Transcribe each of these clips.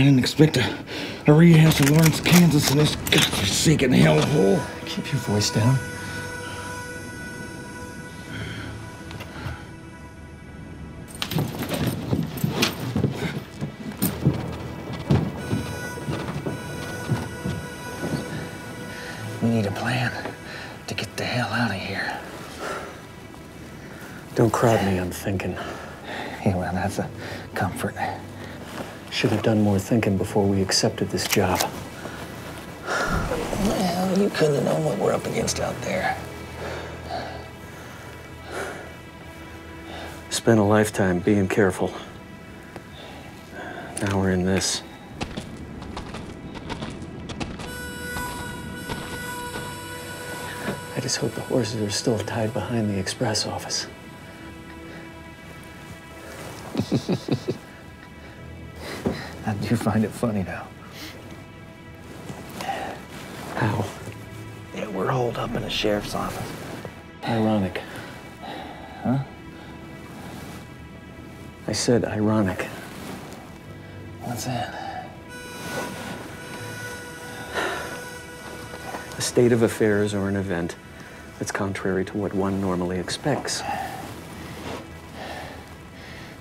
I didn't expect a, a rehash of Lawrence, Kansas in this godforsaken hellhole. Keep your voice down. We need a plan to get the hell out of here. Don't crowd me on thinking. Yeah, well, that's a comfort. Should have done more thinking before we accepted this job. Well, you couldn't have known what we're up against out there. Spent a lifetime being careful. Now we're in this. I just hope the horses are still tied behind the express office. Do find it funny, now. How? Yeah, we're holed up in a sheriff's office. Ironic. Huh? I said ironic. What's that? A state of affairs or an event that's contrary to what one normally expects.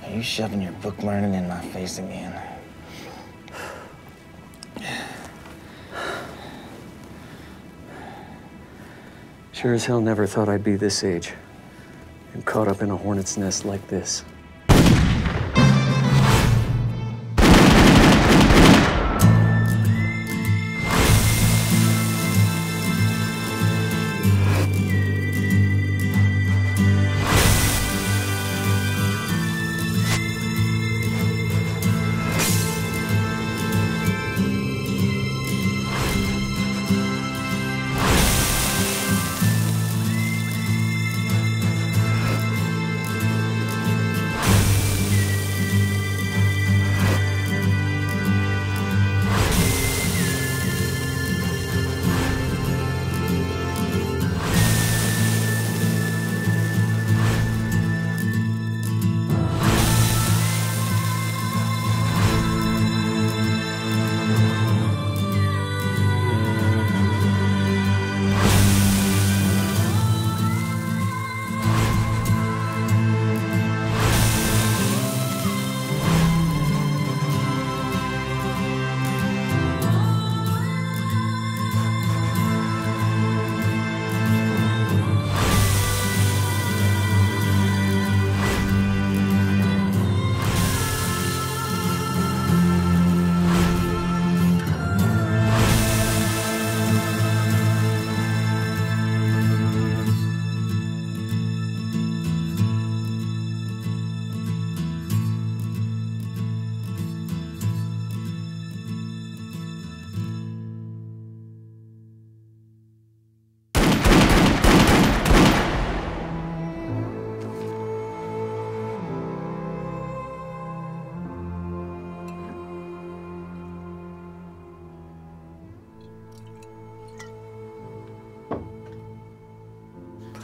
Are you shoving your book learning in my face again? Sure as hell never thought I'd be this age and caught up in a hornet's nest like this.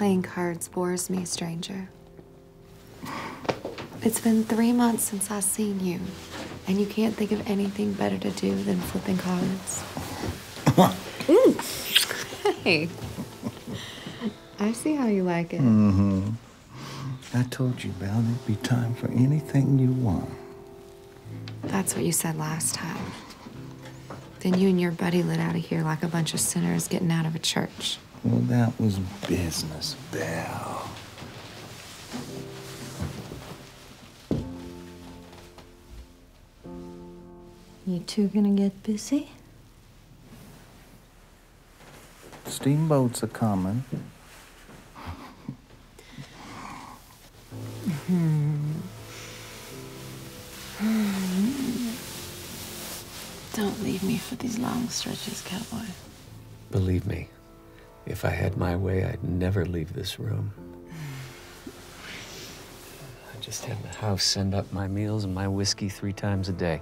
Playing cards bores me, stranger. It's been three months since I've seen you, and you can't think of anything better to do than flipping cards. hey. I see how you like it. Mm-hmm. I told you, Belle, there'd be time for anything you want. That's what you said last time. Then you and your buddy lit out of here like a bunch of sinners getting out of a church. Well, that was business, Belle. You two gonna get busy? Steamboats are coming. Hmm. Hmm. Don't leave me for these long stretches, cowboy. Believe me, if I had my way, I'd never leave this room. I just had the house send up my meals and my whiskey three times a day.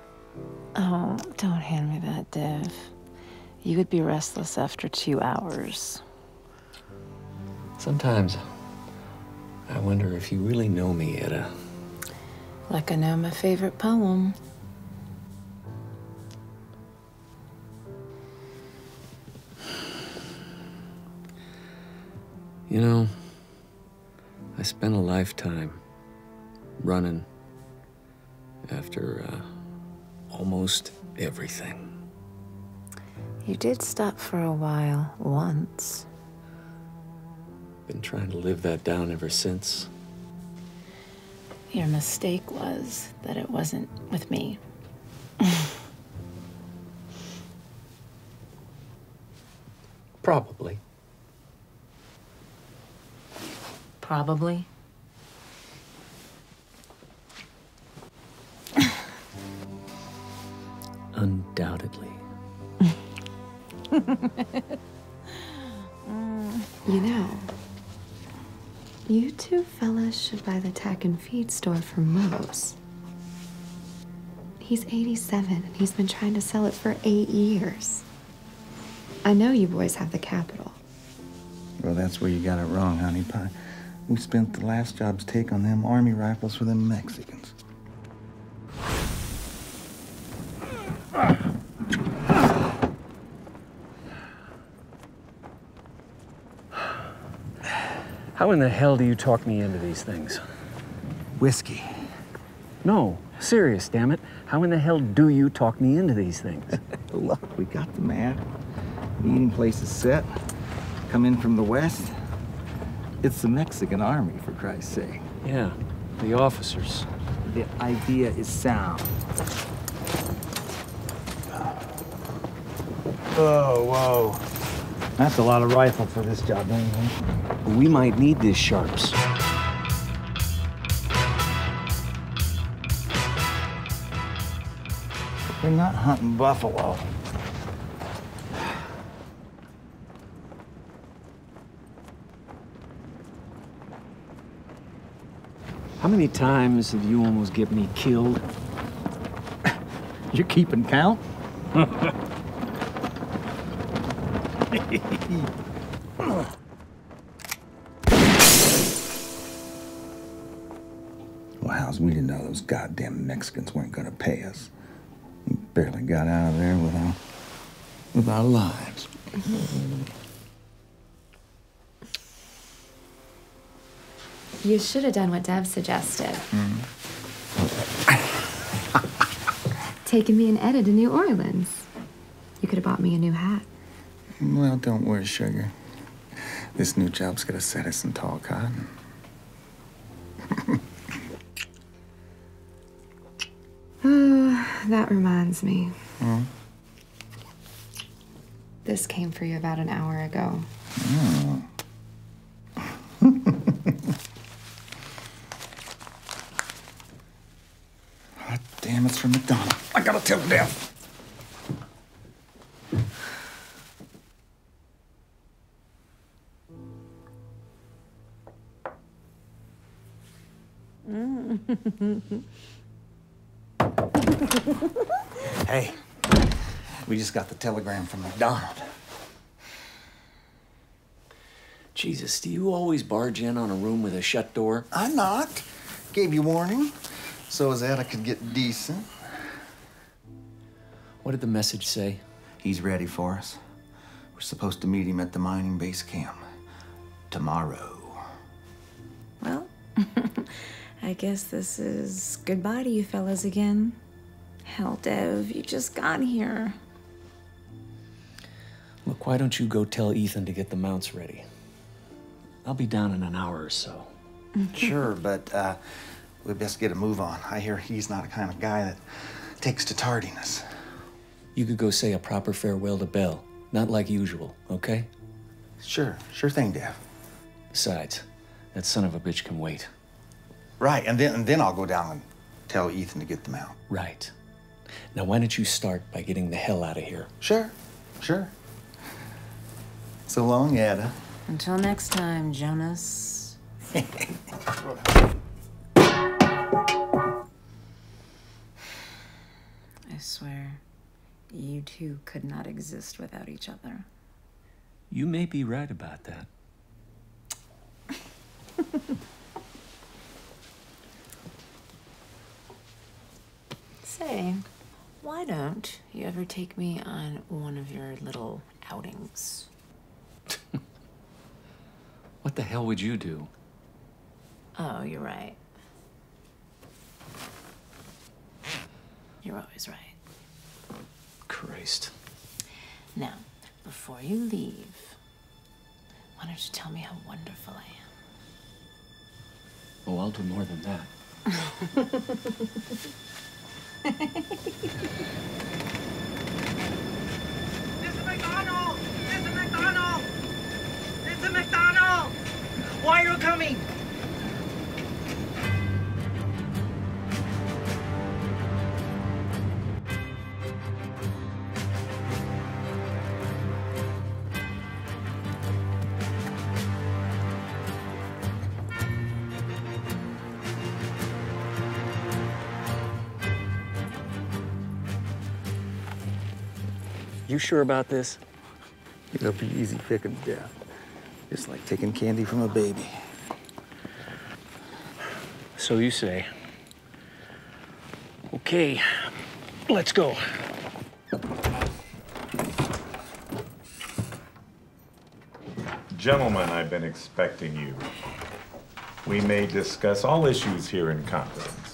Oh, don't hand me that, Dev. You would be restless after two hours. Sometimes I wonder if you really know me, Etta. Like I know my favorite poem. You know, I spent a lifetime running after uh, almost everything. You did stop for a while once. Been trying to live that down ever since. Your mistake was that it wasn't with me. Probably. Probably. Undoubtedly. You know, you two fellas should buy the tack and feed store for Moe's. He's 87 and he's been trying to sell it for eight years. I know you boys have the capital. Well, that's where you got it wrong, honey pie. We spent the last job's take on them army rifles for them Mexicans. How in the hell do you talk me into these things? Whiskey. No, serious, damn it. How in the hell do you talk me into these things? Look, we got the map. Meeting place is set. Come in from the west. It's the Mexican army, for Christ's sake. yeah, the officers. The idea is sound. Oh, whoa. That's a lot of rifle for this job, don't you think? We might need these sharps. We're not hunting buffalo. Many times have you almost get me killed? You're keeping count? Wow, we didn't know those goddamn Mexicans weren't gonna pay us. We barely got out of there without, with our lives. You should have done what Dev suggested. Mm-hmm. Taking me and Etta to New Orleans. You could have bought me a new hat. Well, don't worry, sugar. This new job's gonna set us in tall cotton. oh, That reminds me. Hmm? This came for you about an hour ago. God hey, we just got the telegram from McDonald. Jesus, do you always barge in on a room with a shut door? I knocked, gave you warning, so as Etta could get decent. What did the message say? He's ready for us. We're supposed to meet him at the mining base camp tomorrow. Well, I guess this is goodbye to you fellas again. Hell, Dev, you just got here. Look, why don't you go tell Ethan to get the mounts ready? I'll be down in an hour or so. Sure, but uh, we best get a move on. I hear he's not the kind of guy that takes to tardiness. You could go say a proper farewell to Belle. Not like usual, okay? Sure, sure thing, Dev. Besides, that son of a bitch can wait. Right, and then and then I'll go down and tell Ethan to get them out. Right. Now, why don't you start by getting the hell out of here? Sure, sure. So long, Ada. Until next time, Jonas. I swear, you two could not exist without each other. You may be right about that. Say, why don't you ever take me on one of your little outings? What the hell would you do? Oh, you're right. You're always right. Christ. Now, before you leave, why don't you tell me how wonderful I am? Oh, I'll do more than that. Mr. McDonald! Mr. McDonald! Mr. McDonald! Why are you coming? You sure about this? It'll be easy picking death. Just like taking candy from a baby. So you say. Okay, let's go. Gentlemen, I've been expecting you. We may discuss all issues here in confidence.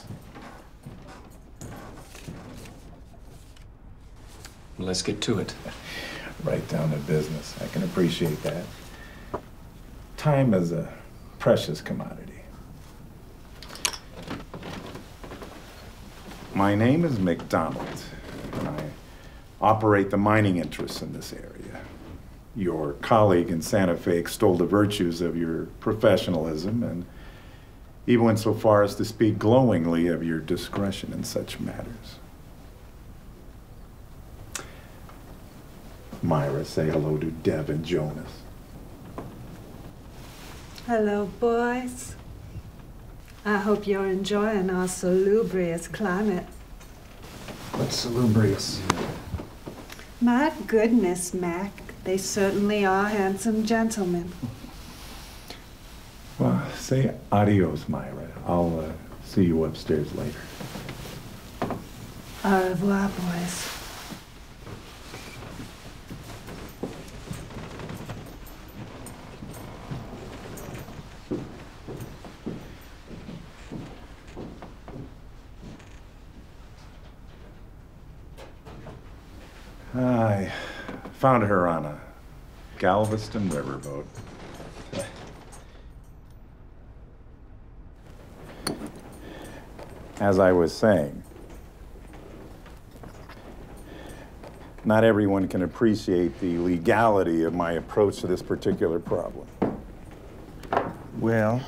Let's get to it. Right down to business. I can appreciate that. Time is a precious commodity. My name is McDonald, and I operate the mining interests in this area. Your colleague in Santa Fe extolled the virtues of your professionalism and even went so far as to speak glowingly of your discretion in such matters. Myra, say hello to Dev and Jonas. Hello, boys. I hope you're enjoying our salubrious climate. What's salubrious? My goodness, Mac, they certainly are handsome gentlemen. Well, say adios, Myra. I'll uh, see you upstairs later. Au revoir, boys. I found her on a Galveston riverboat. As I was saying, not everyone can appreciate the legality of my approach to this particular problem. Well,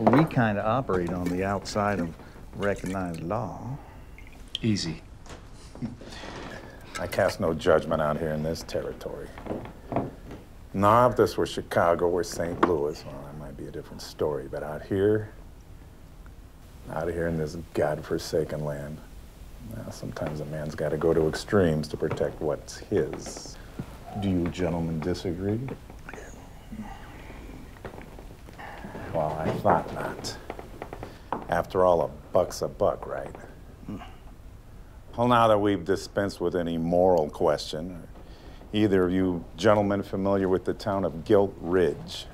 we kind of operate on the outside of recognized law. Easy. I cast no judgment out here in this territory. Now, if this were Chicago or St. Louis, well, that might be a different story. But out here, out here in this godforsaken land, well, sometimes a man's got to go to extremes to protect what's his. Do you gentlemen disagree? Well, I thought not. After all, a buck's a buck, right? Well, now that we've dispensed with any moral question, either of you gentlemen familiar with the town of Guilt Ridge?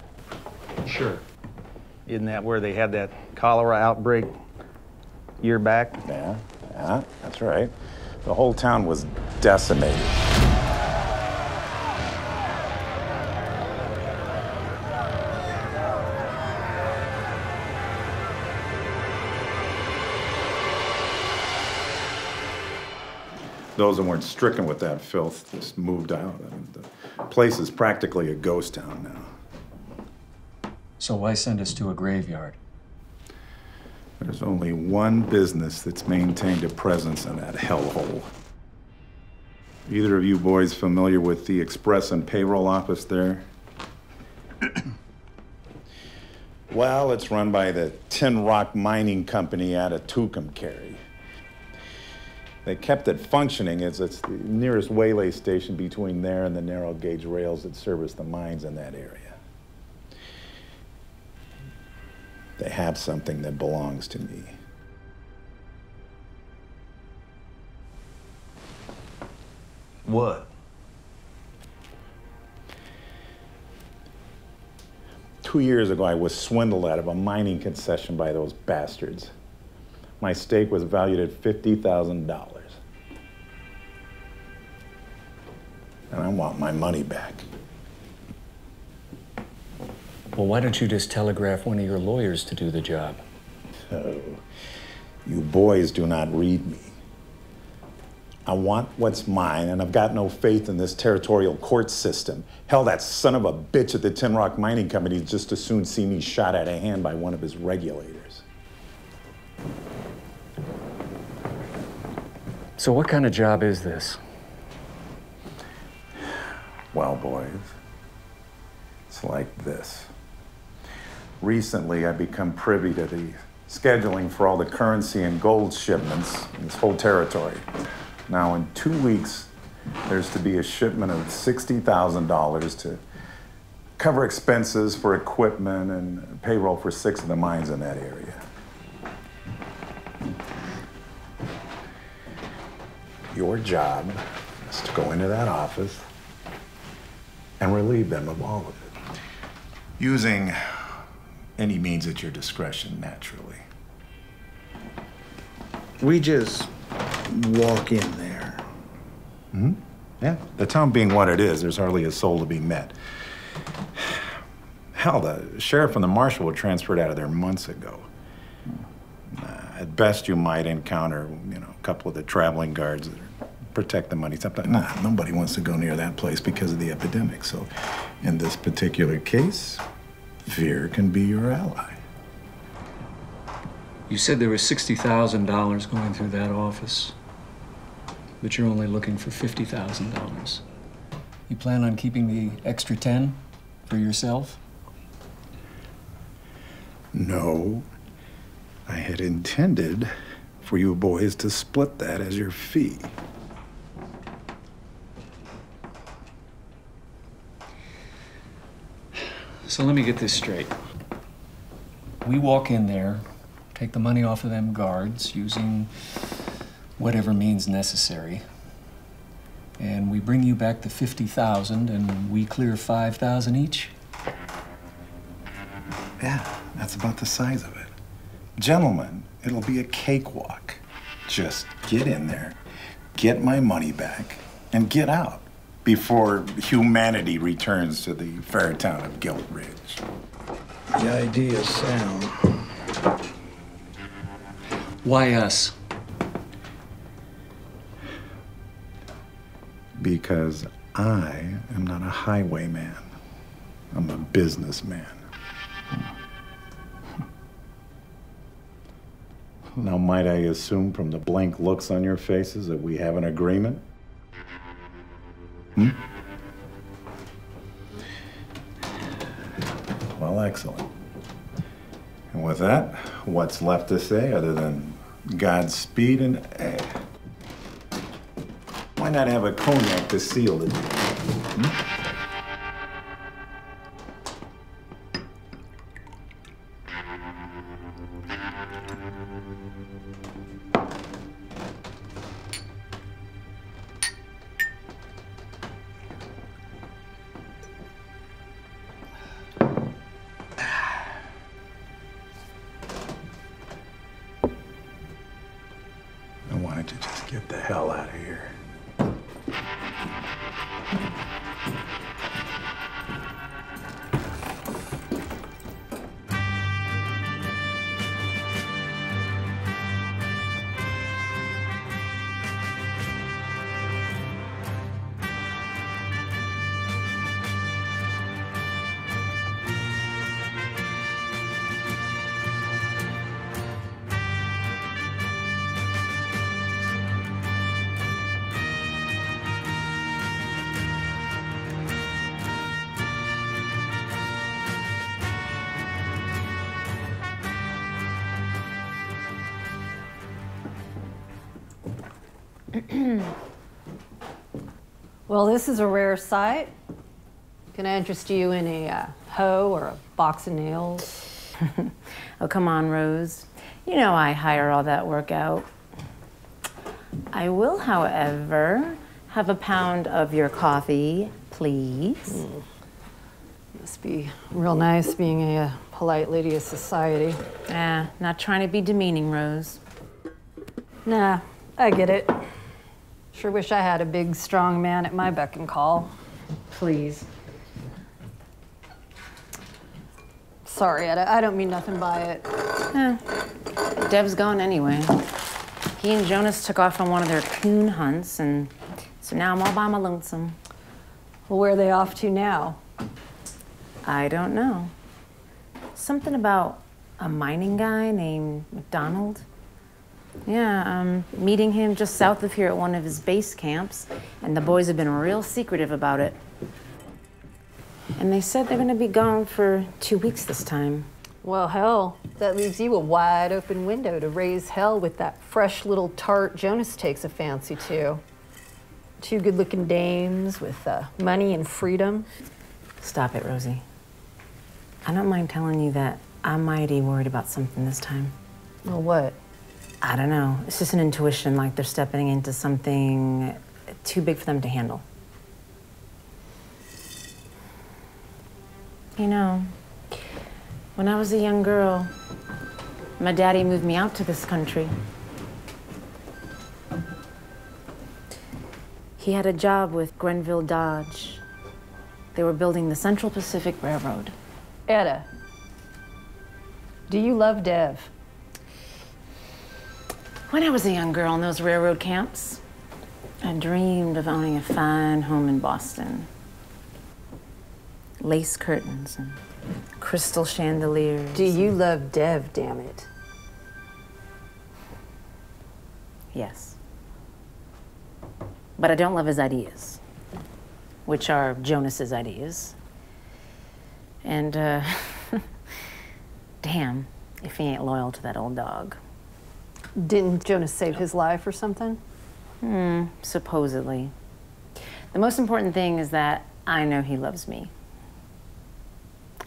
Sure. Isn't that where they had that cholera outbreak year back? Yeah, yeah, that's right. The whole town was decimated. Those that weren't stricken with that filth just moved out. I mean, the place is practically a ghost town now. So why send us to a graveyard? There's only one business that's maintained a presence in that hellhole. Either of you boys familiar with the express and payroll office there? well, it's run by the Tin Rock Mining Company out of Tucumcari. They kept it functioning as it's the nearest waylay station between there and the narrow gauge rails that service the mines in that area. They have something that belongs to me. What? Two years ago, I was swindled out of a mining concession by those bastards. My stake was valued at $50,000. And I want my money back. Well, why don't you just telegraph one of your lawyers to do the job? So, you boys do not read me. I want what's mine, and I've got no faith in this territorial court system. Hell, that son of a bitch at the Tin Rock Mining Company just as soon see me shot out of hand by one of his regulators. So, what kind of job is this? Well, boys, it's like this. Recently, I've become privy to the scheduling for all the currency and gold shipments in this whole territory. Now, in two weeks, there's to be a shipment of $60,000 to cover expenses for equipment and payroll for six of the mines in that area. Your job is to go into that office and relieve them of all of it. Using any means at your discretion, naturally. We just walk in there. Hmm? Yeah, the town being what it is, there's hardly a soul to be met. Hell, the sheriff and the marshal were transferred out of there months ago. Uh, at best, you might encounter, you know, a couple of the traveling guards that protect the money. Sometimes, nah, nobody wants to go near that place because of the epidemic. So, in this particular case, fear can be your ally. You said there was $60,000 going through that office, but you're only looking for $50,000. You plan on keeping the extra 10 for yourself? No, I had intended for you boys to split that as your fee. So let me get this straight. We walk in there, take the money off of them guards using whatever means necessary, and we bring you back the 50,000 and we clear 5,000 each? Yeah, that's about the size of it. Gentlemen, it'll be a cakewalk. Just get in there, get my money back, and get out before humanity returns to the fair town of Guilt Ridge. The idea's sound. Why us? Because I am not a highwayman. I'm a businessman. Now, might I assume from the blank looks on your faces that we have an agreement? Hmm? Well, excellent. And with that, what's left to say other than Godspeed and eh, why not have a cognac to seal the deal? Hmm? Well, this is a rare sight. Can I interest you in a uh, hoe or a box of nails? Oh, come on, Rose. You know I hire all that work out. I will, however, Have a pound of your coffee, please. Mm. Must be real nice being a, uh, polite lady of society. Ah, not trying to be demeaning, Rose. Nah, I get it. Sure wish I had a big, strong man at my beck and call. Please. Sorry, I, I don't mean nothing by it. Eh. Dev's gone anyway. He and Jonas took off on one of their coon hunts, and so now I'm all by my lonesome. Well, where are they off to now? I don't know. Something about a mining guy named McDonald. Yeah, um, meeting him just south of here at one of his base camps, and the boys have been real secretive about it. And they said they're gonna be gone for two weeks this time. Well, hell, that leaves you a wide open window to raise hell with that fresh little tart Jonas takes a fancy to. Two good looking dames with uh, money and freedom. Stop it, Rosie. I don't mind telling you that I'm mighty worried about something this time. Well, what? I don't know. It's just an intuition like they're stepping into something too big for them to handle. You know, when I was a young girl, my daddy moved me out to this country. He had a job with Grenville Dodge. They were building the Central Pacific Railroad. Etta, do you love Dev? When I was a young girl in those railroad camps, I dreamed of owning a fine home in Boston. Lace curtains and crystal chandeliers. Do you love Dev, damn it? Yes. But I don't love his ideas, which are Jonas's ideas. And, uh, damn if he ain't loyal to that old dog. Didn't Jonas save his life or something? Hmm, supposedly. The most important thing is that I know he loves me.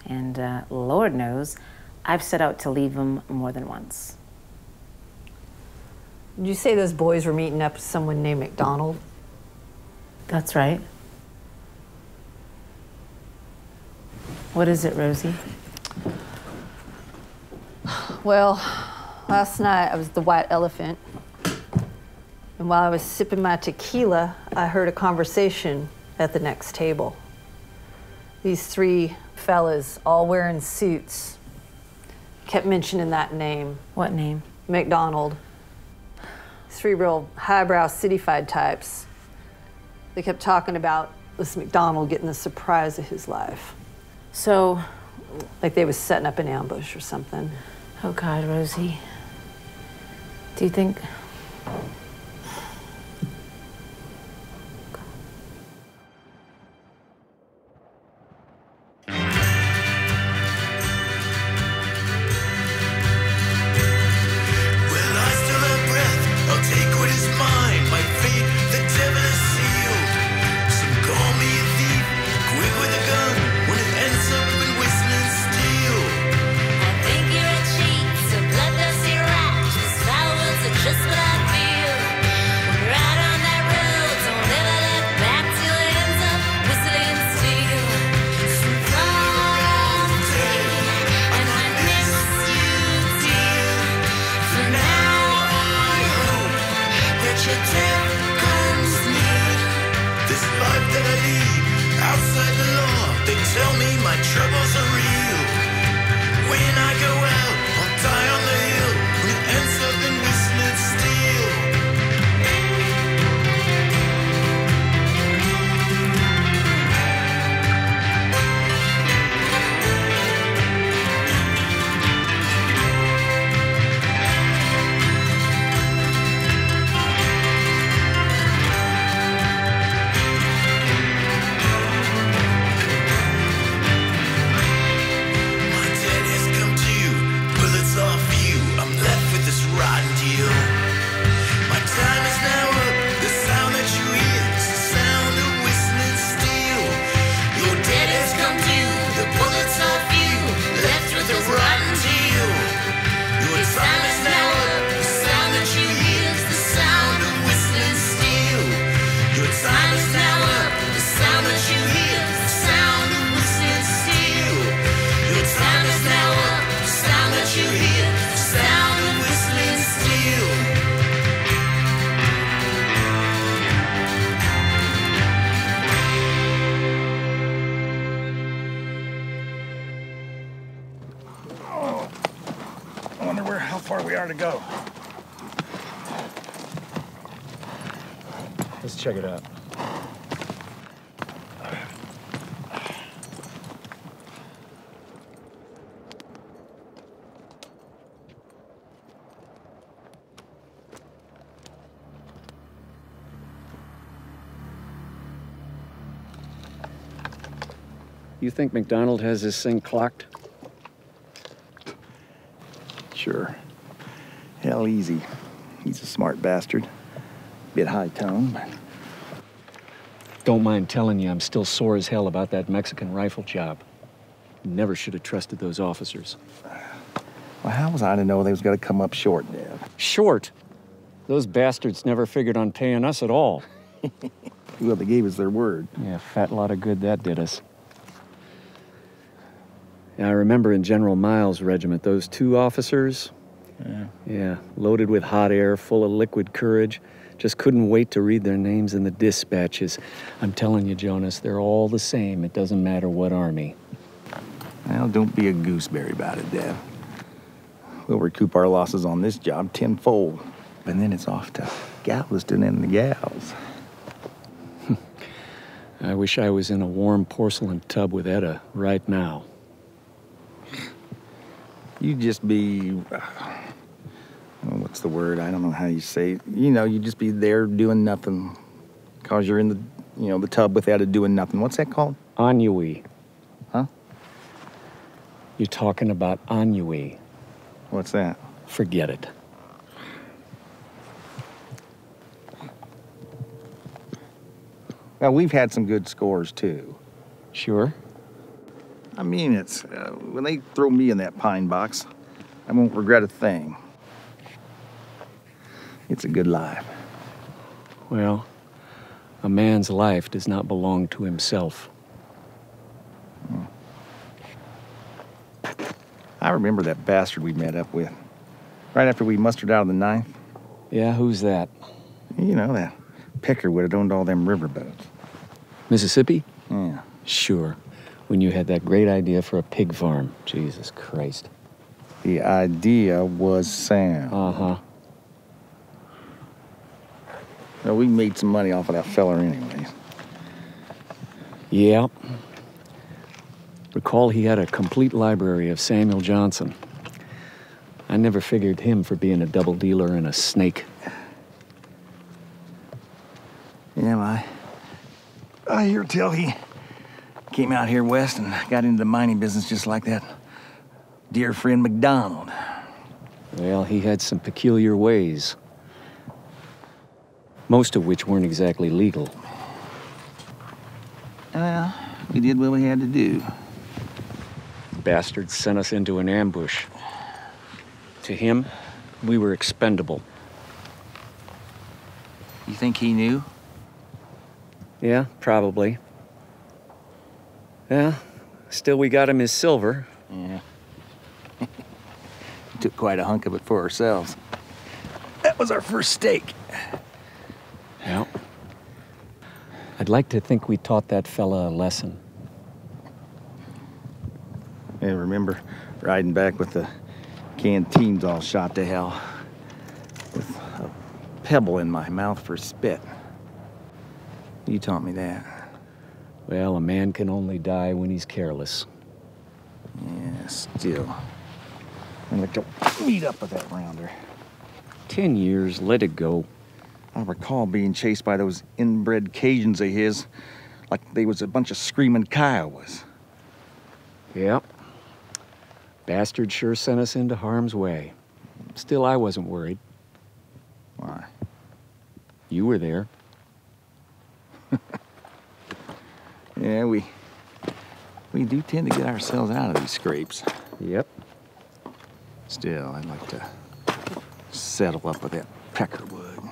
And uh, Lord knows, I've set out to leave him more than once. Did you say those boys were meeting up with someone named McDonald? That's right. What is it, Rosie? Well, last night I was the white elephant. And while I was sipping my tequila, I heard a conversation at the next table. These three fellas, all wearing suits, kept mentioning that name. What name? McDonald. Three real highbrow cityfied types. They kept talking about this McDonald getting the surprise of his life. So, like they was setting up an ambush or something. Oh God, Rosie. Do you think think McDonald has this thing clocked? Sure. Hell, easy. He's a smart bastard. Bit high tone, Don't mind telling you, I'm still sore as hell about that Mexican rifle job. Never should have trusted those officers. well, how was I to know they was gonna come up short, Dad? Short? Those bastards never figured on paying us at all. Well, they gave us their word. Yeah, fat lot of good that did us. Yeah, I remember in General Miles' regiment, those two officers, Yeah. yeah, loaded with hot air, full of liquid courage, just couldn't wait to read their names in the dispatches. I'm telling you, Jonas, they're all the same. It doesn't matter what army. Well, don't be a gooseberry about it, Dad. We'll recoup our losses on this job tenfold. And then it's off to Galveston and the gals. I wish I was in a warm porcelain tub with Etta right now. You just be. uh, what's the word? I don't know how you say it. You know, you just be there doing nothing. Because you're in the, you know, the tub without it doing nothing. What's that called? Ennui. Huh? You're talking about ennui. What's that? Forget it. Well, we've had some good scores, too. Sure. I mean, it's. Uh, when they throw me in that pine box, I won't regret a thing. It's a good life. Well, a man's life does not belong to himself. I remember that bastard we met up with. Right after we mustered out of the ninth. Yeah, who's that? You know, that Picker would have owned all them riverboats. Mississippi? Yeah. Sure. When you had that great idea for a pig farm. Jesus Christ. The idea was Sam. Uh huh. Well, we made some money off of that feller anyways. Yeah. Recall he had a complete library of Samuel Johnson. I never figured him for being a double dealer and a snake. Am I. I hear tell he came out here west and got into the mining business just like that dear friend McDonald. Well, he had some peculiar ways. Most of which weren't exactly legal. Well, we did what we had to do. Bastards sent us into an ambush. To him, we were expendable. You think he knew? Yeah, probably. Yeah, still we got him his silver. Yeah. took quite a hunk of it for ourselves. That was our first stake. Yeah. I'd like to think we taught that fella a lesson. I remember riding back with the canteens all shot to hell, with a pebble in my mouth for spit. You taught me that. Well, a man can only die when he's careless. Yeah, still. Like to meet up with that rounder. Ten years, let it go. I recall being chased by those inbred Cajuns of his, like they was a bunch of screaming Kiowas. Yep. Bastard sure sent us into harm's way. Still, I wasn't worried. Why? You were there. Yeah, we we do tend to get ourselves out of these scrapes. Yep. Still, I'd like to settle up with that Peckerwood.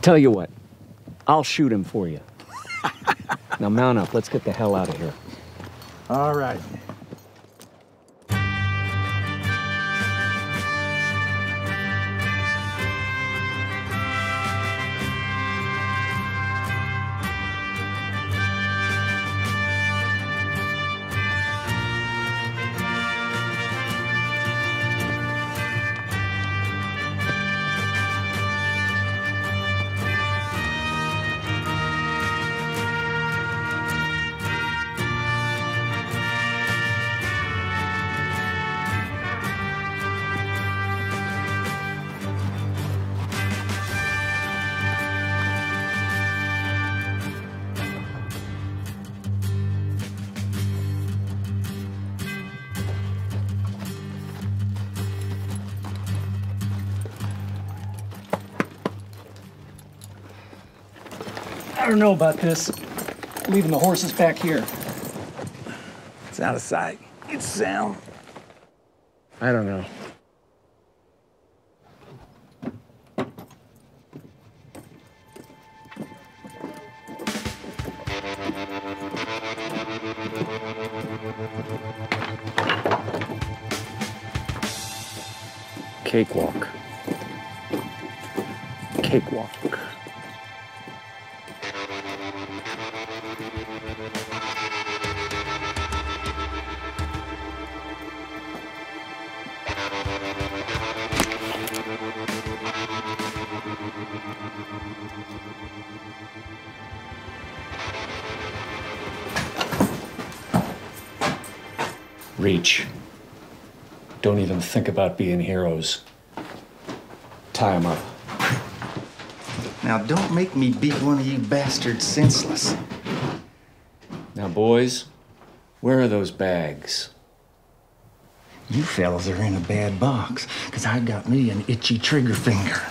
Tell you what, I'll shoot him for you. now mount up. Let's get the hell out of here. All right. Don't know about this. Leaving the horses back here. It's out of sight. It's sound. I don't know. Cakewalk. Cakewalk. Think about being heroes. Tie them up. Now, don't make me beat one of you bastards senseless. Now, boys, where are those bags? You fellas are in a bad box, because I got me an itchy trigger finger.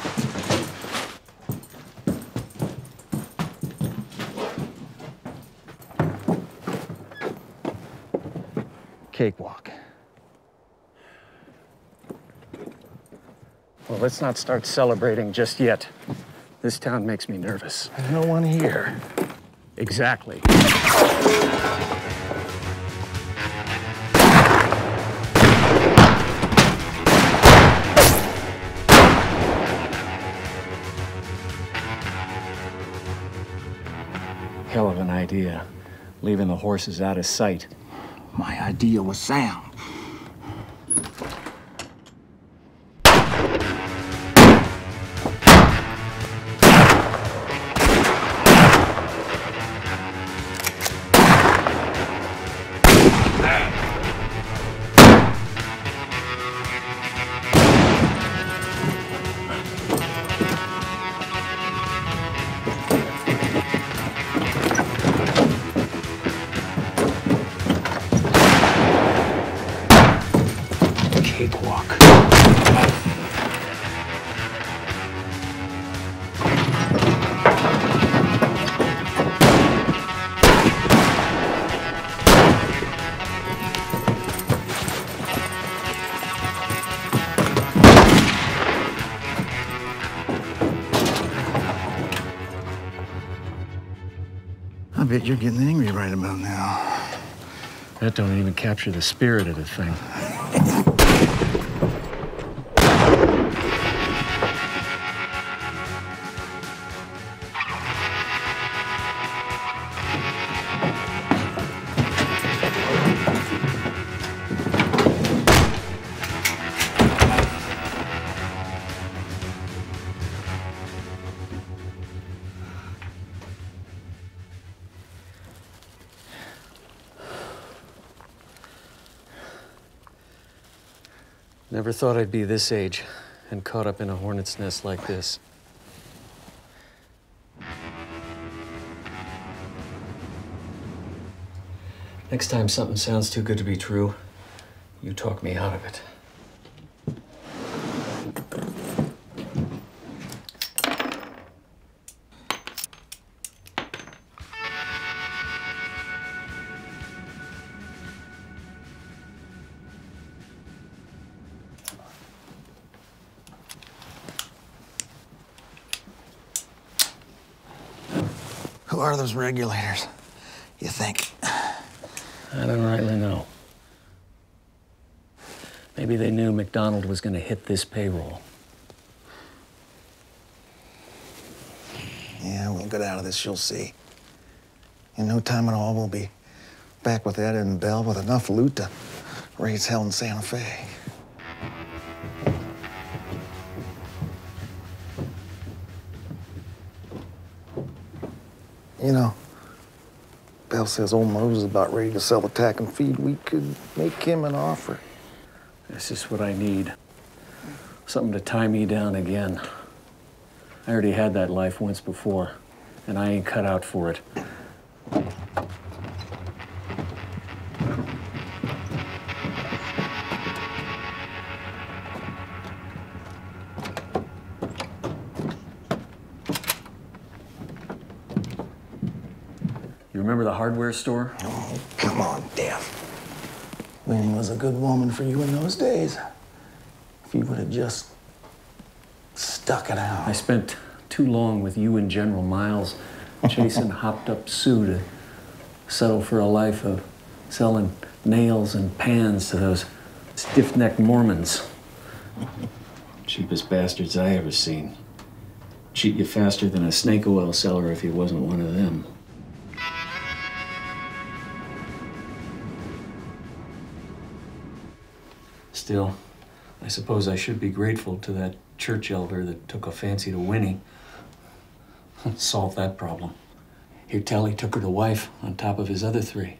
Cakewalk. Well, let's not start celebrating just yet. This town makes me nervous. No one here. Exactly. Hell of an idea. Leaving the horses out of sight. My idea was sound. You're getting angry right about now. That don't even capture the spirit of the thing. Thought I'd be this age and caught up in a hornet's nest like this. Next time something sounds too good to be true, you talk me out of it. Who are those regulators, you think? I don't rightly know. Maybe they knew McDonald was going to hit this payroll. Yeah, we'll get out of this, you'll see. In no time at all, we'll be back with Ed and Bell with enough loot to raise hell in Santa Fe. You know, Bell says old Mose is about ready to sell the tack and feed. We could make him an offer. This is what I need. Something to tie me down again. I already had that life once before, and I ain't cut out for it. Hardware store? Oh, come on, Dev. Winnie was a good woman for you in those days. If you would have just stuck it out. I spent too long with you and General Miles chasing hopped up Sioux to settle for a life of selling nails and pans to those stiff necked Mormons. Cheapest bastards I ever seen. Cheat you faster than a snake oil seller if he wasn't one of them. Still, I suppose I should be grateful to that church elder that took a fancy to Winnie. Solved that problem. Here, Telly took her to wife on top of his other three.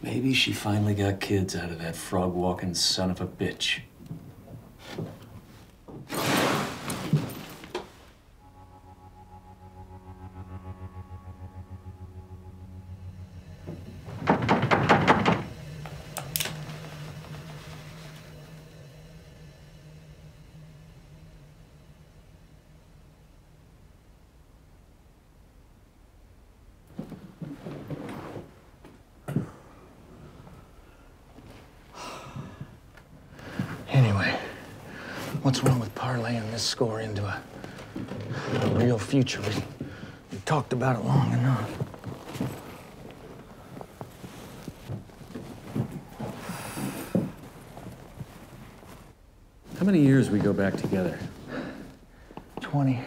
Maybe she finally got kids out of that frog walking son of a bitch. A, a real future? We, we talked about it long enough. How many years we go back together? 20,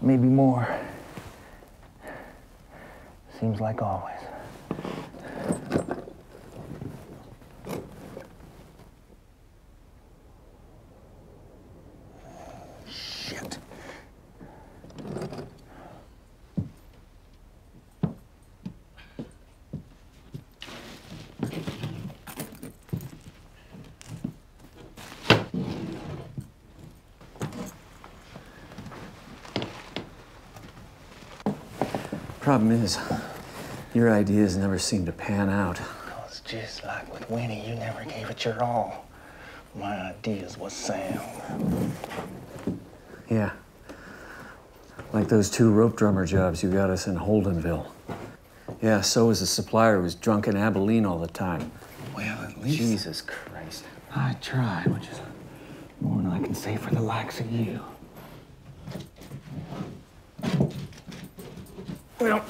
maybe more. Seems like always. Shit. Problem is, your ideas never seem to pan out. Oh, it's just like with Winnie, you never gave it your all. My ideas was sound. Yeah. Like those two rope drummer jobs you got us in Holdenville. Yeah, so was the supplier who was drunk in Abilene all the time. Well, at least Jesus Christ. I tried, which is more than I can say for the likes of you. Well,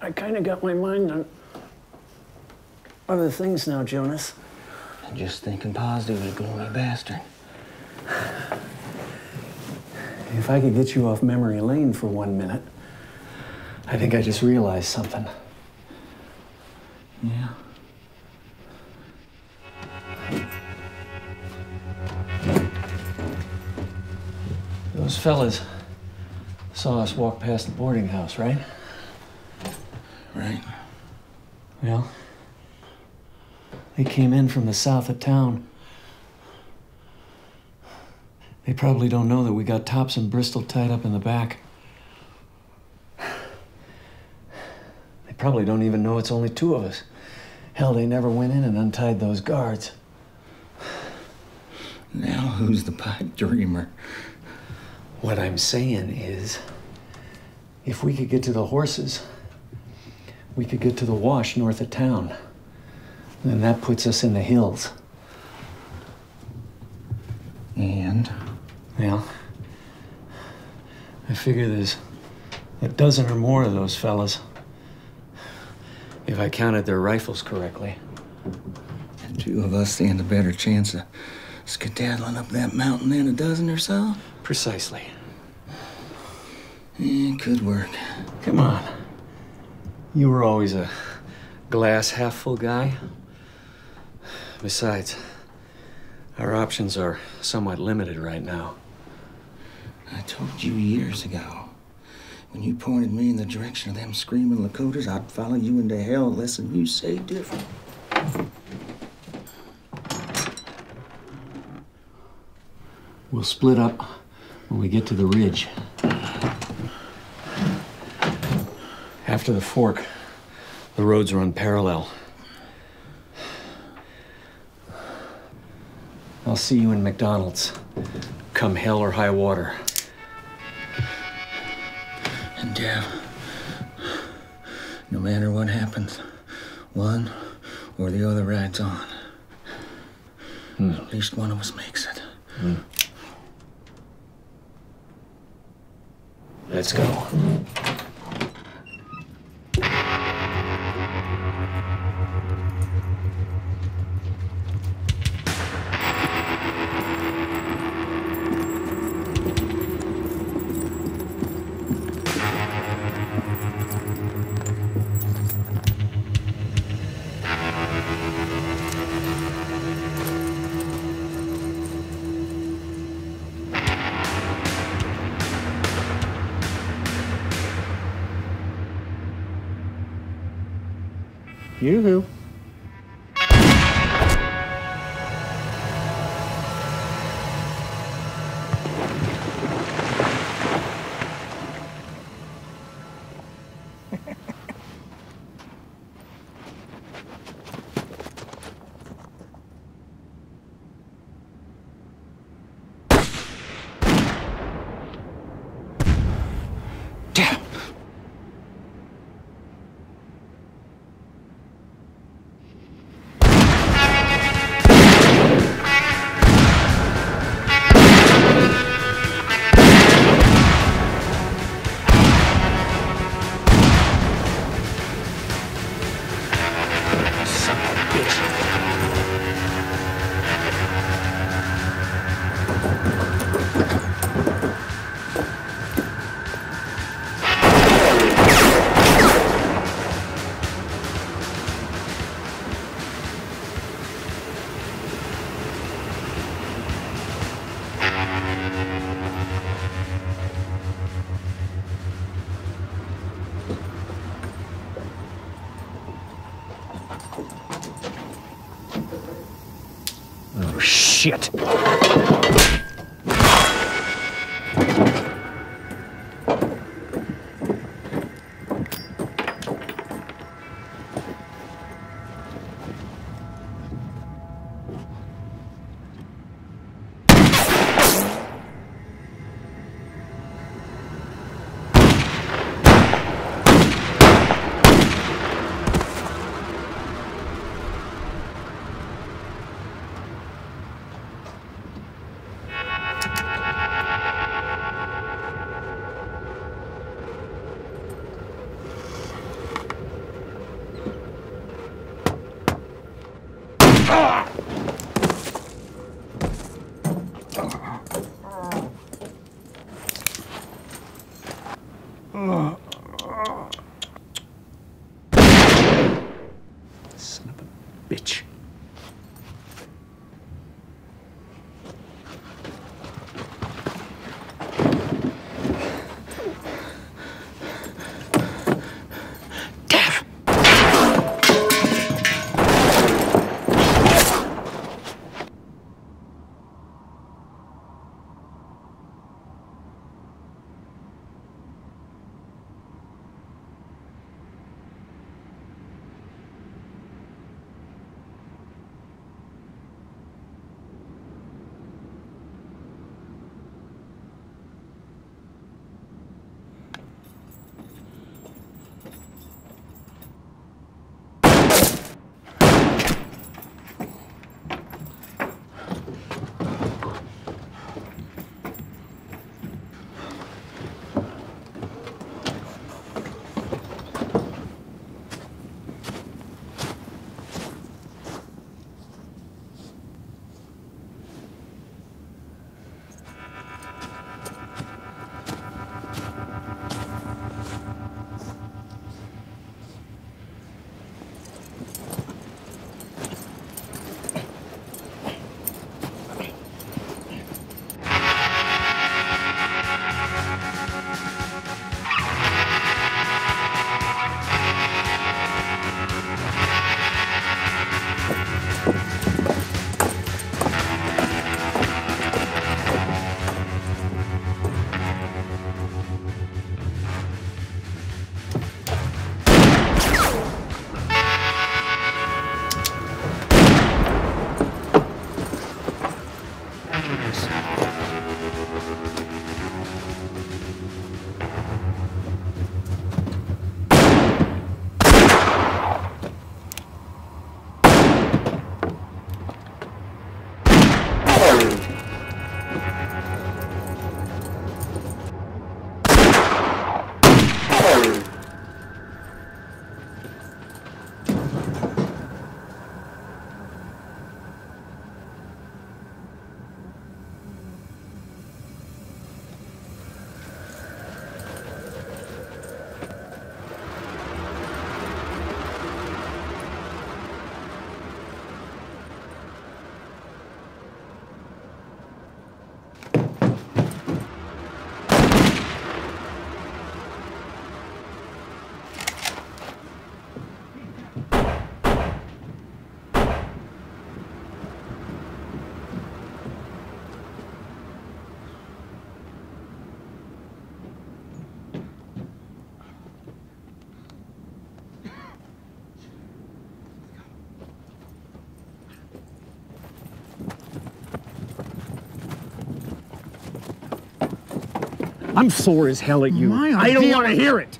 I kind of got my mind on other things now, Jonas. I'm Just thinking positive, you gloomy bastard. If I could get you off memory lane for one minute, I think I just realized something. Yeah. Those fellas saw us walk past the boarding house, right? Right. Well, they came in from the south of town. They probably don't know that we got Tops and Bristol tied up in the back. They probably don't even know it's only two of us. Hell, they never went in and untied those guards. Now who's the pipe dreamer? What I'm saying is, if we could get to the horses, we could get to the wash north of town. Then that puts us in the hills. And? Well, I figure there's a dozen or more of those fellas. If I counted their rifles correctly. Two of us stand a better chance of skedaddling up that mountain than a dozen or so? Precisely. Yeah, could work. Come on. You were always a glass half full guy. Besides, our options are somewhat limited right now. I told you years ago. When you pointed me in the direction of them screaming Lakotas, I'd follow you into hell unless you say different. We'll split up when we get to the ridge. After the fork, the roads run parallel. I'll see you in McDonald's, come hell or high water. And Dev, no matter what happens, one or the other rides on. Hmm. At least one of us makes it. Hmm. Let's go. Yoo-hoo. I'm sore as hell at you. My I don't want to hear it.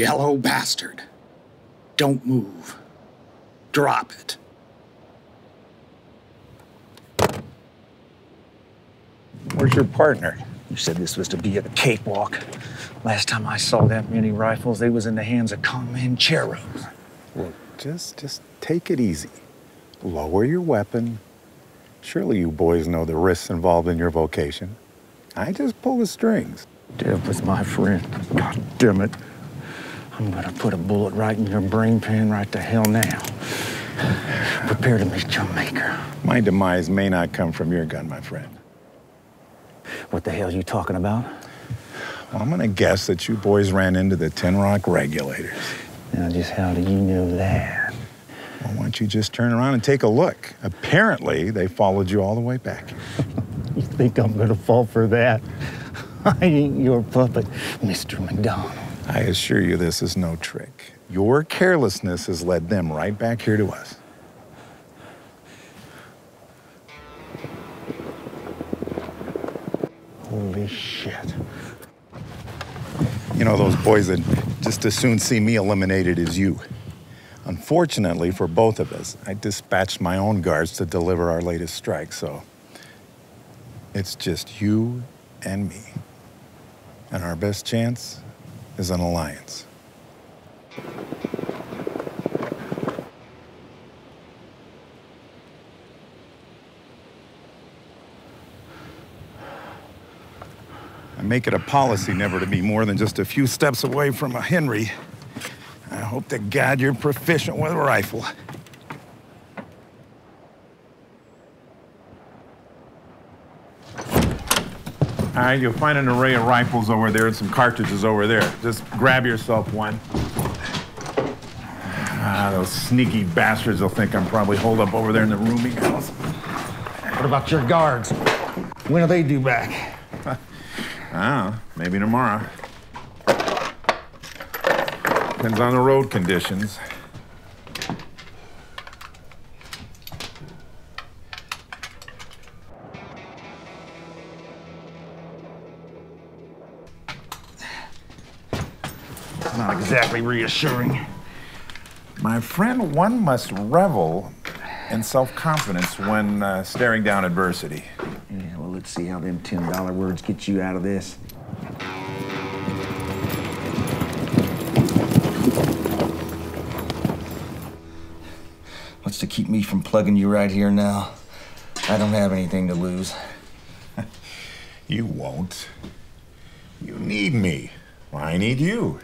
Yellow bastard. Don't move. Drop it. Where's your partner? You said this was to be a cakewalk. Last time I saw that many rifles, they was in the hands of Comancheros. Well, just just take it easy. Lower your weapon. Surely you boys know the risks involved in your vocation. I just pull the strings. Dev was my friend. God damn it. I'm gonna put a bullet right in your brain pan right to hell now. Prepare to meet your maker. My demise may not come from your gun, my friend. What the hell are you talking about? Well, I'm gonna guess that you boys ran into the Tin Rock regulators. Now, just how do you know that? Well, why don't you just turn around and take a look? Apparently, they followed you all the way back. You think I'm gonna fall for that? I ain't your puppet, Mr. McDonald. I assure you, this is no trick. Your carelessness has led them right back here to us. Holy shit. You know, those boys that just as soon see me eliminated as you. Unfortunately for both of us, I dispatched my own guards to deliver our latest strike, so it's just you and me. And our best chance is an alliance. I make it a policy never to be more than just a few steps away from a Henry. I hope to God you're proficient with a rifle. All right, you'll find an array of rifles over there and some cartridges over there. Just grab yourself one. Ah, those sneaky bastards will think I'm probably holed up over there in the rooming house. What about your guards? When do they do back? Ah, maybe tomorrow. Depends on the road conditions. Exactly reassuring. My friend, one must revel in self confidence when uh, staring down adversity. Yeah, well, let's see how them $10 words get you out of this. What's to keep me from plugging you right here now? I don't have anything to lose. You won't. You need me. I need you.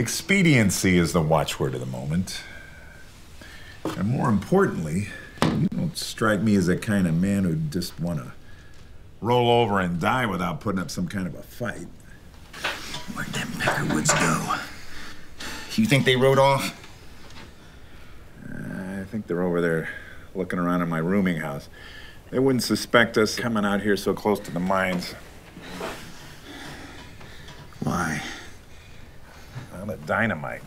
Expediency is the watchword of the moment. And more importantly, you don't strike me as the kind of man who'd just want to roll over and die without putting up some kind of a fight. Where'd them Peckerwoods go? You think they rode off? I think they're over there looking around in my rooming house. They wouldn't suspect us coming out here so close to the mines. Why? Well, the dynamite.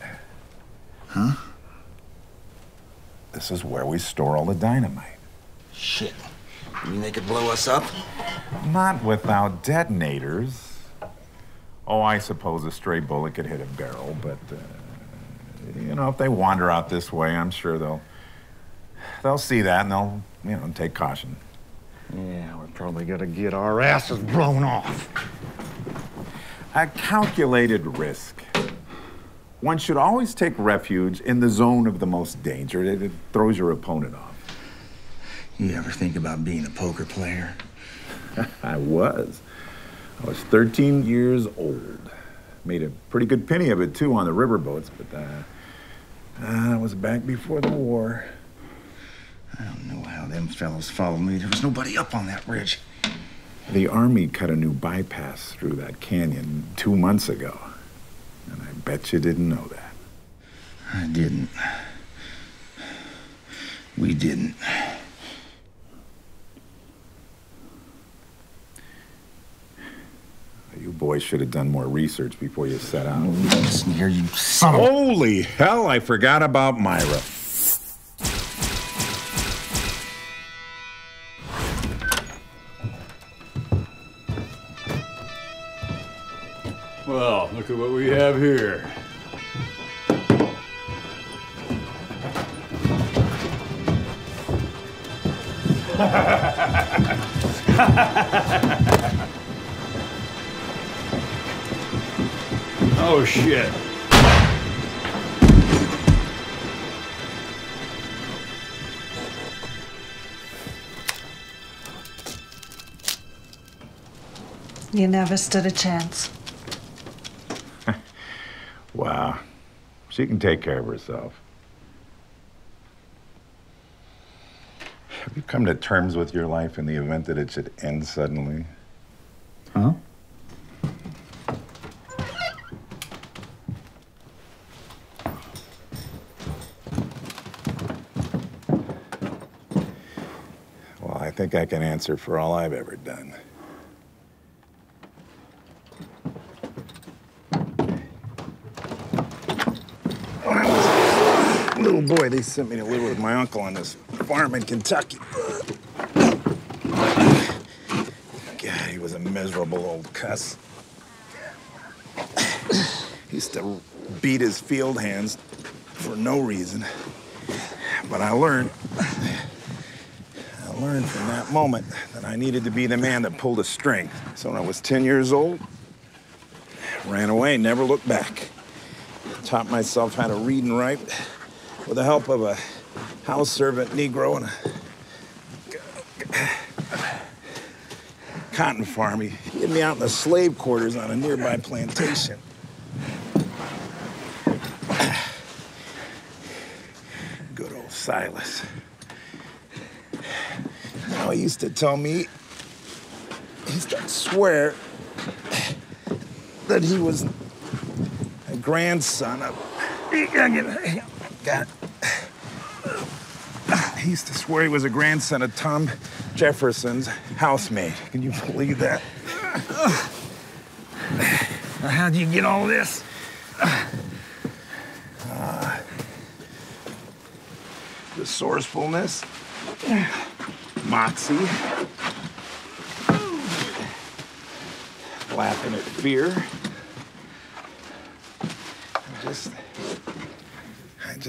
Huh? This is where we store all the dynamite. Shit. You mean they could blow us up? Not without detonators. Oh, I suppose a stray bullet could hit a barrel, but uh, you know, if they wander out this way, I'm sure they'll they'll see that and they'll you know take caution. Yeah, we're probably gonna get our asses blown off. A calculated risk. One should always take refuge in the zone of the most danger. It, it throws your opponent off. You ever think about being a poker player? I was. I was 13 years old. Made a pretty good penny of it, too, on the riverboats, but uh, uh, I was back before the war. I don't know how them fellows followed me. There was nobody up on that ridge. The Army cut a new bypass through that canyon two months ago. Bet you didn't know that. I didn't. We didn't. You boys should have done more research before you set out. Listen here, you son of. Holy hell, I forgot about Myra. Well, look at what we have here. oh shit. You never stood a chance. Wow. She can take care of herself. Have you come to terms with your life in the event that it should end suddenly? Huh? Well, I think I can answer for all I've ever done. When I was a little boy, they sent me to live with my uncle on this farm in Kentucky. God, he was a miserable old cuss. He used to beat his field hands for no reason. But I learned, I learned from that moment that I needed to be the man that pulled a string. So when I was 10 years old, ran away, never looked back. Taught myself how to read and write with the help of a house servant Negro and a cotton farm. He hid me out in the slave quarters on a nearby plantation. Good old Silas. Now, he used to tell me, he used to swear that he was a grandson of. He used to swear he was a grandson of Tom Jefferson's housemaid. Can you believe that? Now, how'd you get all this? Uh, resourcefulness, moxie, laughing at fear. Just,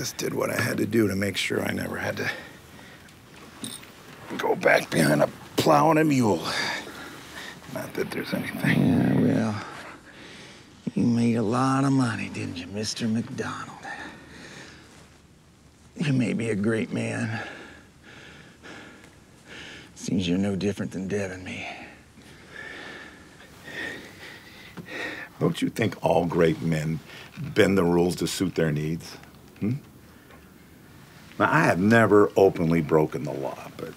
just did what I had to do to make sure I never had to go back behind a plow and a mule. Not that there's anything. Yeah, well, you made a lot of money, didn't you, Mr. McDonald? You may be a great man. Seems you're no different than Dev and me. Don't you think all great men bend the rules to suit their needs? Hmm? Now, I have never openly broken the law, but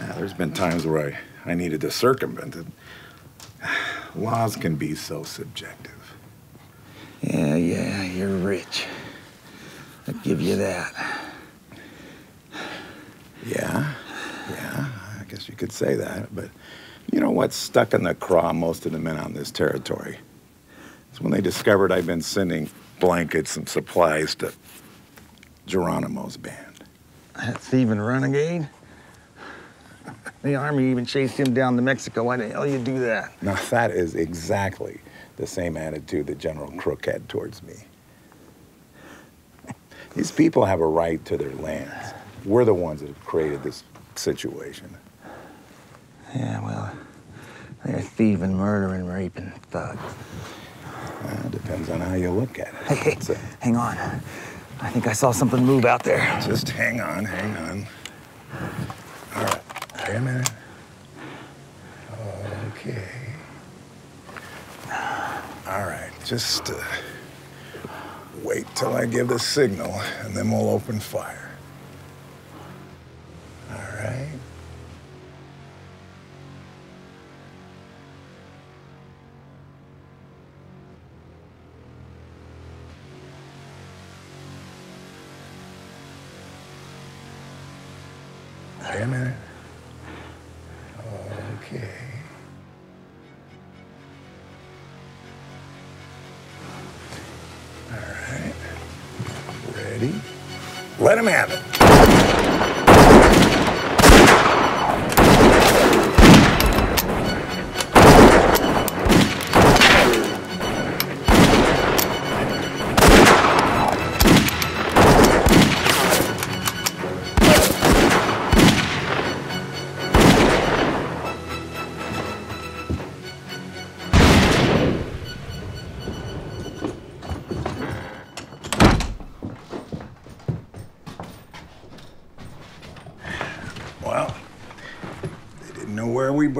uh, there's been times where I, I needed to circumvent it. Laws can be so subjective. Yeah, yeah, you're rich. I'll give you that. Yeah, yeah, I guess you could say that. But you know what's stuck in the craw most of the men on this territory? It's when they discovered I'd been sending blankets and supplies to Geronimo's band. That thieving renegade? The army even chased him down to Mexico. Why the hell you do that? Now, that is exactly the same attitude that General Crook had towards me. These people have a right to their lands. We're the ones that have created this situation. Yeah, well, they're thieving, murdering, raping thugs. Well, depends on how you look at it. Hey, hey, hang on. I think I saw something move out there. Just hang on, hang on. All right, wait a minute. Okay. All right, just uh, wait till I give the signal, and then we'll open fire. All right.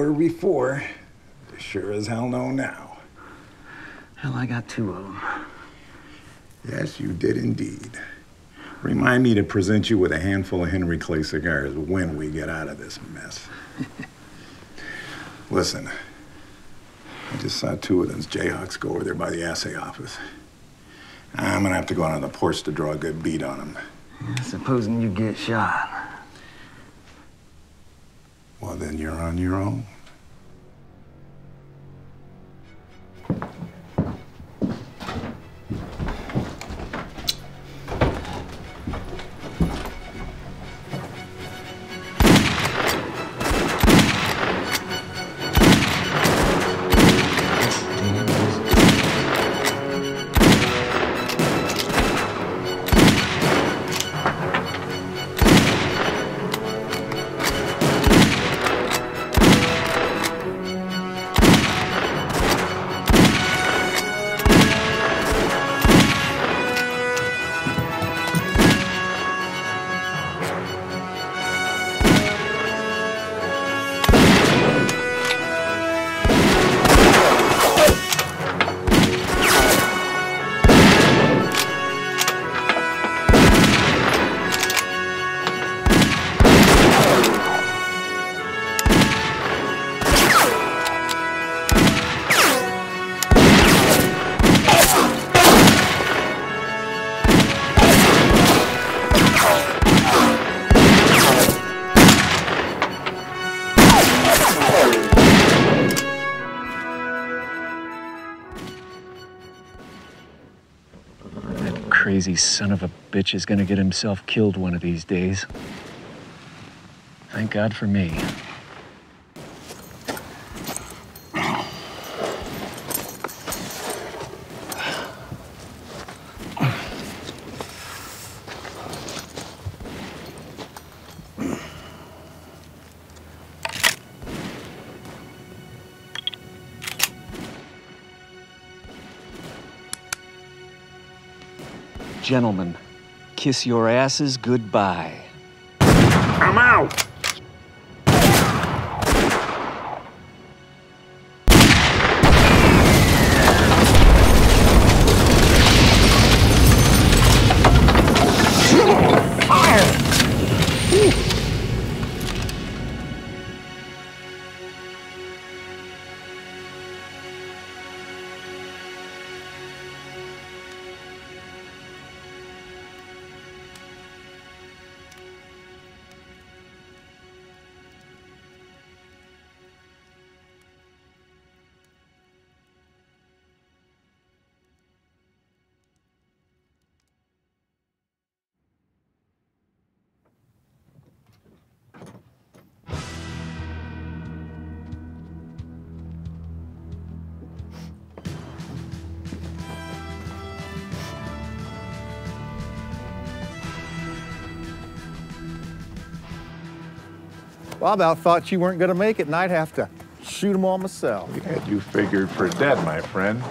Were before. Sure as hell know now. Hell, I got two of them. Yes, you did indeed. Remind me to present you with a handful of Henry Clay cigars when we get out of this mess. Listen, I just saw two of those Jayhawks go over there by the assay office. I'm gonna have to go out on the porch to draw a good beat on them. Supposing you get shot. Well, then you're on your own. Crazy son of a bitch is gonna get himself killed one of these days. Thank God for me. Gentlemen, kiss your asses goodbye. Well, I about thought you weren't gonna make it and I'd have to shoot them all myself. We had you figured for dead, my friend.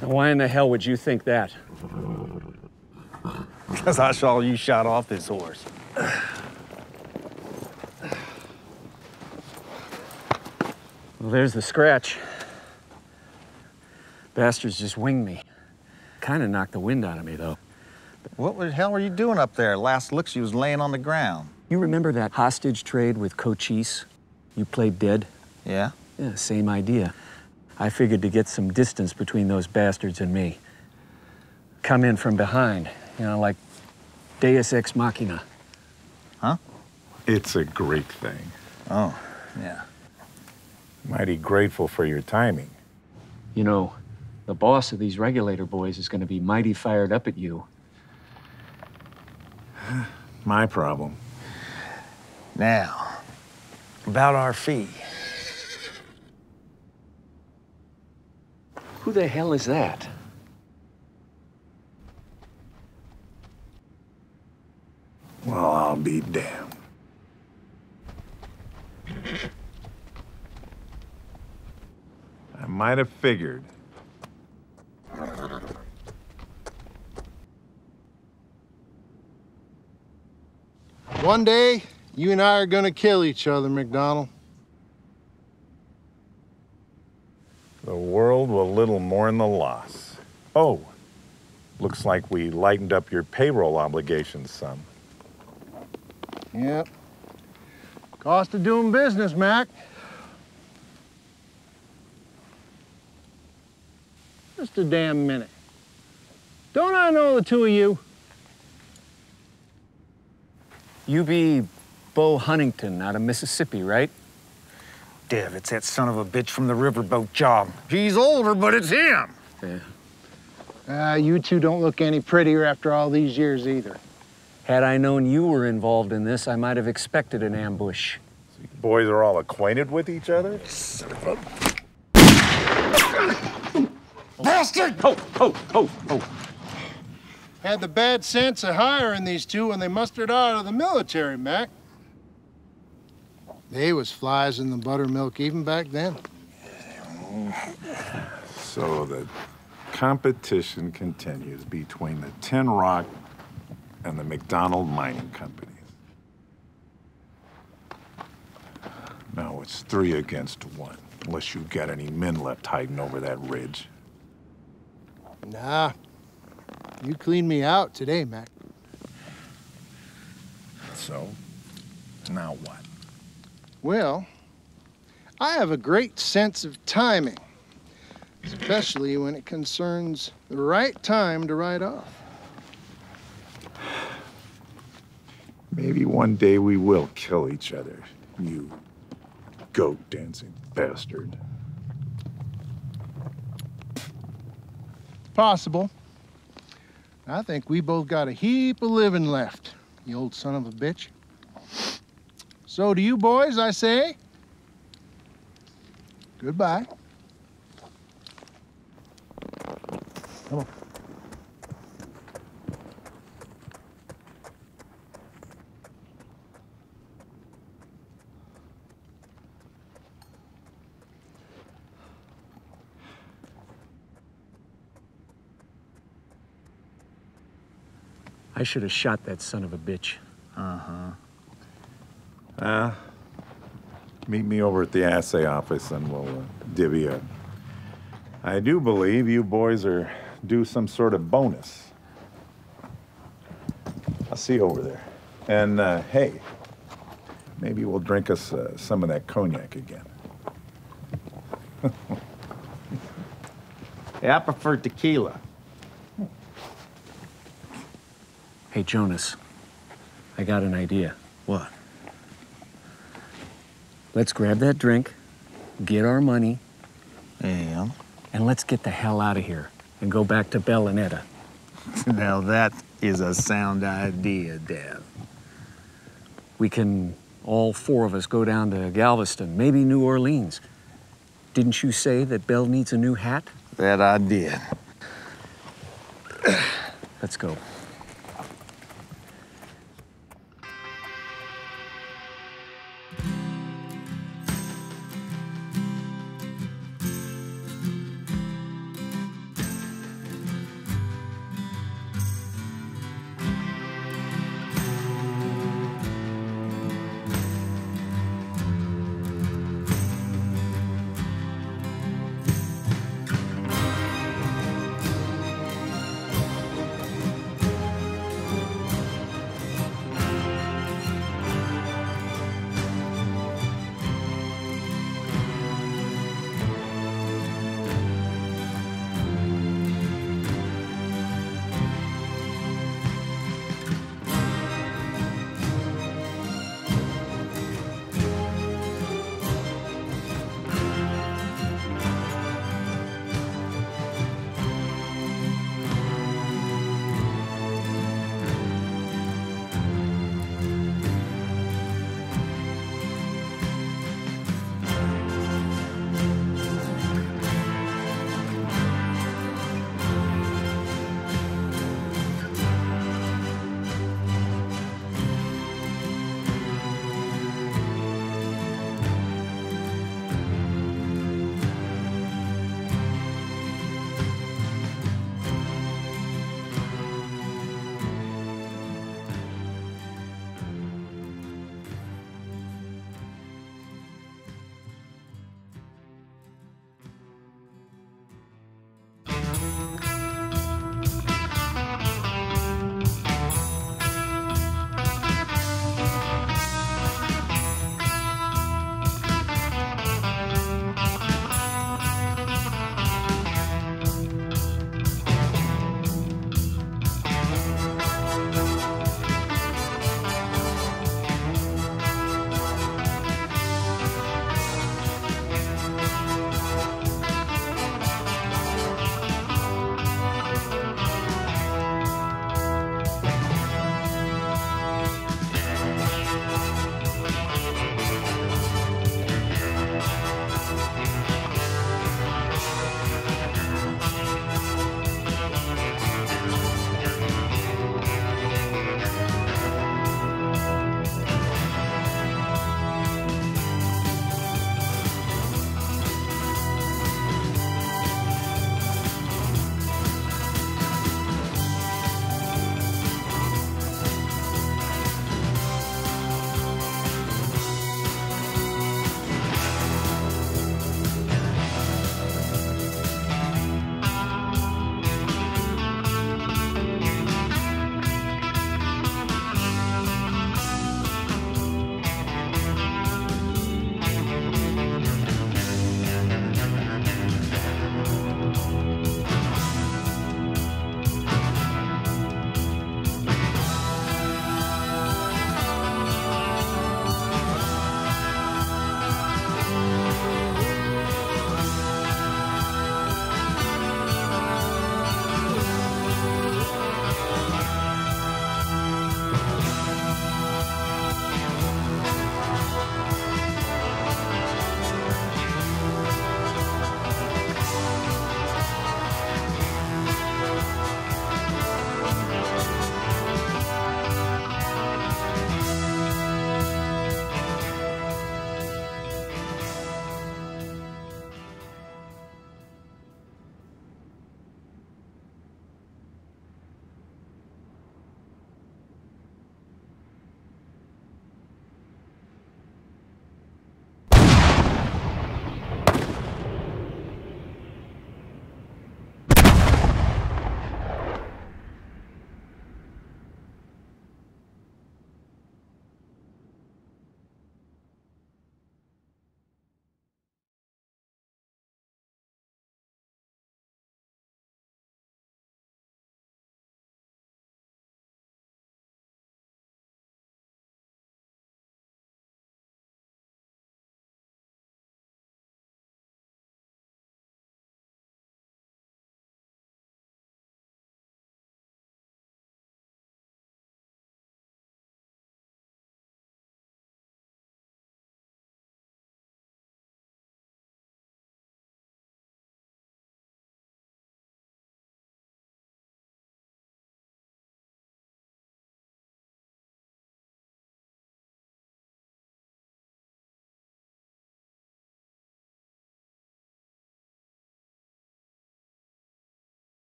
Why in the hell would you think that? Because I saw you shot off this horse. Well, there's the scratch. Bastards just winged me. Kind of knocked the wind out of me, though. What the hell were you doing up there? Last look, she was laying on the ground. You remember that hostage trade with Cochise? You played dead? Yeah? Yeah, same idea. I figured to get some distance between those bastards and me. Come in from behind, you know, like Deus Ex Machina. Huh? It's a great thing. Oh, yeah. Mighty grateful for your timing. You know, the boss of these regulator boys is going to be mighty fired up at you. My problem. Now, about our fee. Who the hell is that? Well, I'll be damned. I might have figured. One day, you and I are gonna kill each other, McDonald. The world will little mourn the loss. Oh, looks like we lightened up your payroll obligations some. Yep. Cost of doing business, Mac. Just a damn minute. Don't I know the two of you? You be Bo Huntington out of Mississippi, right? Dev, it's that son of a bitch from the riverboat job. He's older, but it's him. Yeah. Ah, you two don't look any prettier after all these years either. Had I known you were involved in this, I might have expected an ambush. You boys are all acquainted with each other? Bastard! Ho, ho, ho, ho. Had the bad sense of hiring these two when they mustered out of the military, Mac. They was flies in the buttermilk even back then. So the competition continues between the Tin Rock and the McDonald Mining Companies. Now it's three against one, unless you got any men left hiding over that ridge. Nah. You cleaned me out today, Mac. So, now what? Well, I have a great sense of timing, especially when it concerns the right time to ride off. Maybe one day we will kill each other, you goat dancing bastard. Possible. I think we both got a heap of living left, you old son of a bitch. So to you boys, I say, goodbye. Come on. I should have shot that son of a bitch. Uh-huh. Uh, meet me over at the assay office and we'll uh, divvy up. I do believe you boys are due some sort of bonus. I'll see you over there. And uh, hey, maybe we'll drink us uh, some of that cognac again. Hey, I prefer tequila. Hey, Jonas, I got an idea. What? Let's grab that drink, get our money, Yeah. and let's get the hell out of here and go back to Bell and Now that is a sound idea, Dad. We can, all four of us, go down to Galveston, maybe New Orleans. Didn't you say that Bell needs a new hat? That I did. Let's go.